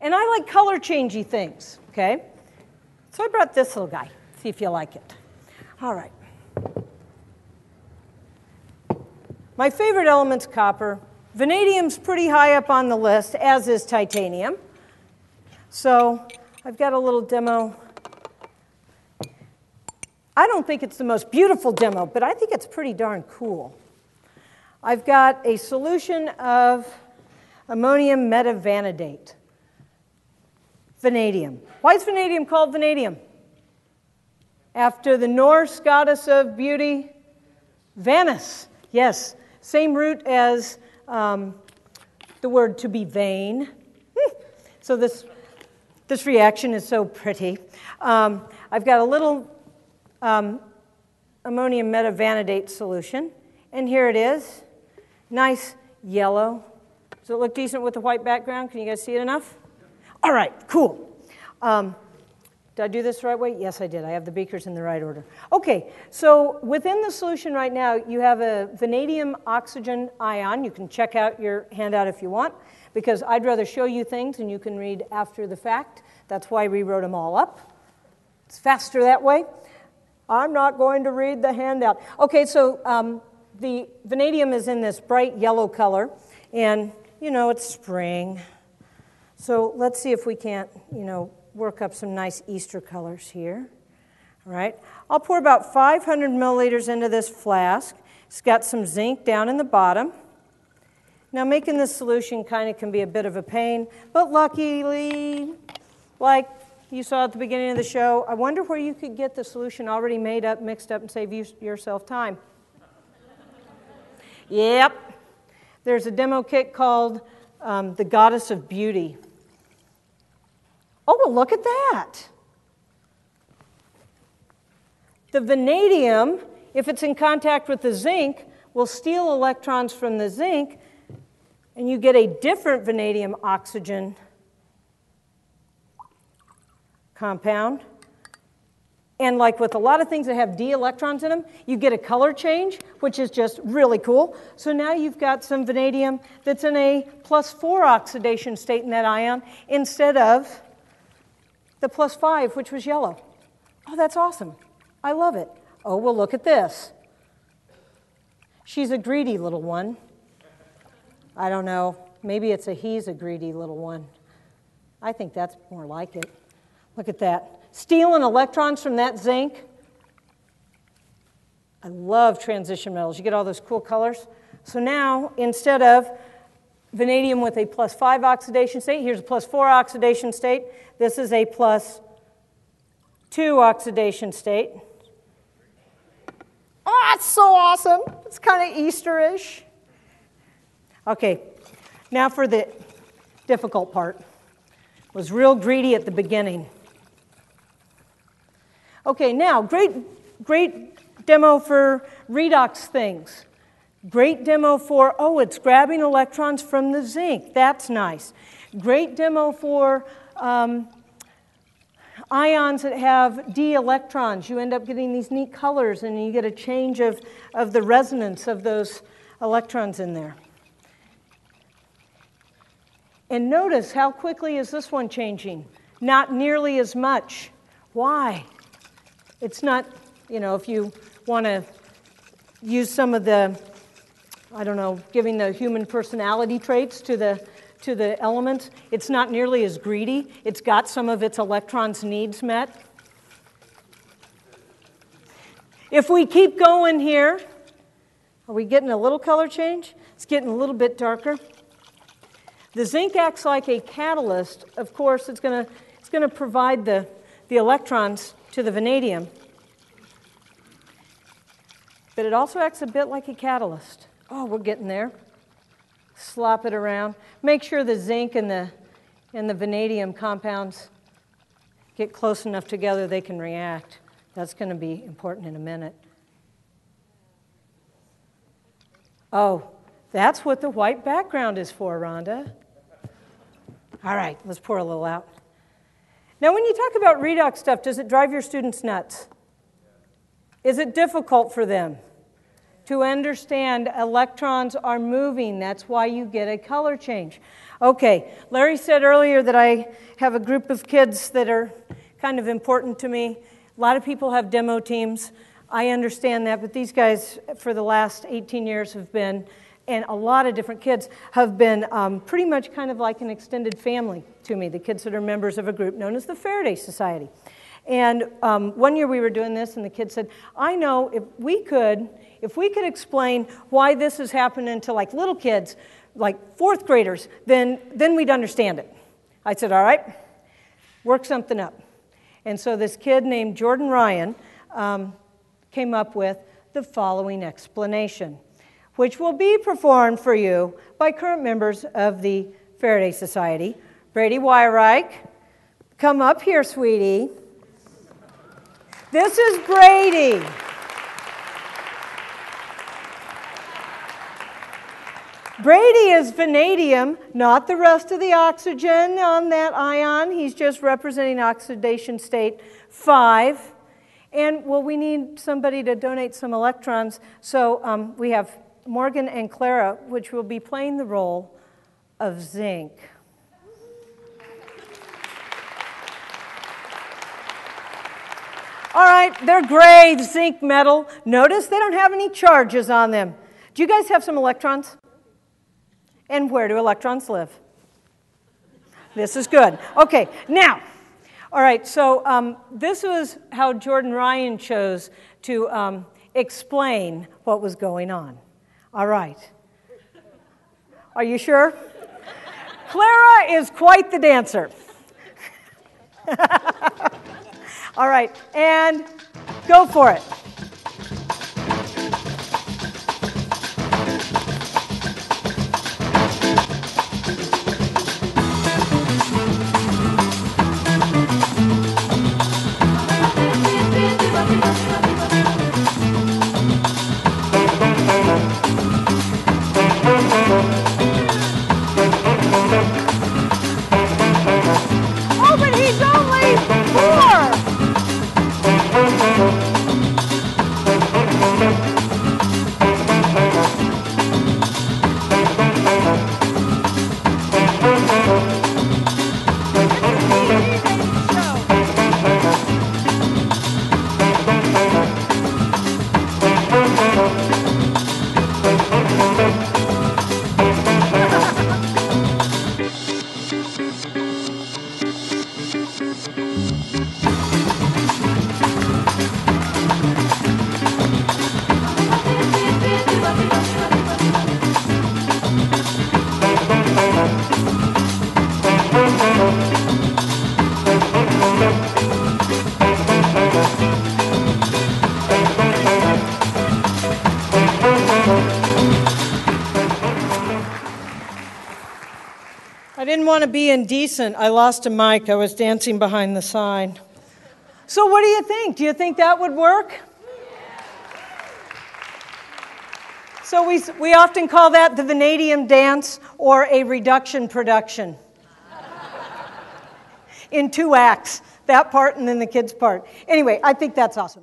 And I like color changey things, okay? So I brought this little guy. See if you like it. All right. My favorite element's copper. Vanadium's pretty high up on the list, as is titanium. So I've got a little demo. I don't think it's the most beautiful demo, but I think it's pretty darn cool. I've got a solution of ammonium metavanadate, vanadium. Why is vanadium called vanadium? After the Norse goddess of beauty, Vanus. Yes, same root as um, the word to be vain. Hmm. So this, this reaction is so pretty. Um, I've got a little um, ammonium metavanadate solution, and here it is. Nice yellow. Does it look decent with the white background? Can you guys see it enough? All right, cool. Um, did I do this the right way? Yes, I did. I have the beakers in the right order. Okay, so within the solution right now, you have a vanadium oxygen ion. You can check out your handout if you want, because I'd rather show you things and you can read after the fact. That's why we wrote them all up. It's faster that way. I'm not going to read the handout. Okay, so um, the vanadium is in this bright yellow color, and you know, it's spring. So let's see if we can't, you know, work up some nice Easter colors here. All right, I'll pour about 500 milliliters into this flask. It's got some zinc down in the bottom. Now, making this solution kind of can be a bit of a pain, but luckily, like you saw at the beginning of the show, I wonder where you could get the solution already made up, mixed up, and save you, yourself time. yep, there's a demo kit called um, The Goddess of Beauty. Oh, well, look at that. The vanadium, if it's in contact with the zinc, will steal electrons from the zinc, and you get a different vanadium oxygen compound. And like with a lot of things that have d electrons in them, you get a color change, which is just really cool. So now you've got some vanadium that's in a plus 4 oxidation state in that ion instead of the plus five, which was yellow. Oh, that's awesome. I love it. Oh, well, look at this. She's a greedy little one. I don't know. Maybe it's a he's a greedy little one. I think that's more like it. Look at that. Stealing electrons from that zinc. I love transition metals. You get all those cool colors. So now, instead of vanadium with a plus 5 oxidation state. Here's a plus 4 oxidation state. This is a plus 2 oxidation state. Oh, it's so awesome. It's kind of Easterish. Okay, now for the difficult part. Was real greedy at the beginning. Okay, now great great demo for redox things. Great demo for, oh, it's grabbing electrons from the zinc. That's nice. Great demo for um, ions that have d electrons. You end up getting these neat colors and you get a change of, of the resonance of those electrons in there. And notice how quickly is this one changing? Not nearly as much. Why? It's not, you know, if you want to use some of the I don't know, giving the human personality traits to the, to the element. It's not nearly as greedy. It's got some of its electrons' needs met. If we keep going here, are we getting a little color change? It's getting a little bit darker. The zinc acts like a catalyst. Of course, it's going to it's going to provide the, the electrons to the vanadium. But it also acts a bit like a catalyst. Oh, we're getting there. Slop it around. Make sure the zinc and the, and the vanadium compounds get close enough together they can react. That's going to be important in a minute. Oh, that's what the white background is for, Rhonda. All right, let's pour a little out. Now, when you talk about redox stuff, does it drive your students nuts? Is it difficult for them? To understand electrons are moving. That's why you get a color change. Okay, Larry said earlier that I have a group of kids that are kind of important to me. A lot of people have demo teams. I understand that, but these guys, for the last 18 years, have been, and a lot of different kids have been um, pretty much kind of like an extended family to me, the kids that are members of a group known as the Faraday Society. And um, one year we were doing this, and the kid said, I know if we could, if we could explain why this is happening to like little kids, like fourth graders, then, then we'd understand it. I said, All right, work something up. And so this kid named Jordan Ryan um, came up with the following explanation, which will be performed for you by current members of the Faraday Society. Brady Wyreich, come up here, sweetie. This is Brady. Brady is vanadium, not the rest of the oxygen on that ion. He's just representing oxidation state 5. And well, we need somebody to donate some electrons. So um, we have Morgan and Clara, which will be playing the role of zinc. All right, they're gray zinc metal. Notice they don't have any charges on them. Do you guys have some electrons? And where do electrons live? This is good. Okay, now, all right, so um, this was how Jordan Ryan chose to um, explain what was going on. All right. Are you sure? Clara is quite the dancer. All right, and go for it. I didn't want to be indecent. I lost a mic. I was dancing behind the sign. So, what do you think? Do you think that would work? So, we, we often call that the vanadium dance or a reduction production in two acts that part and then the kids' part. Anyway, I think that's awesome.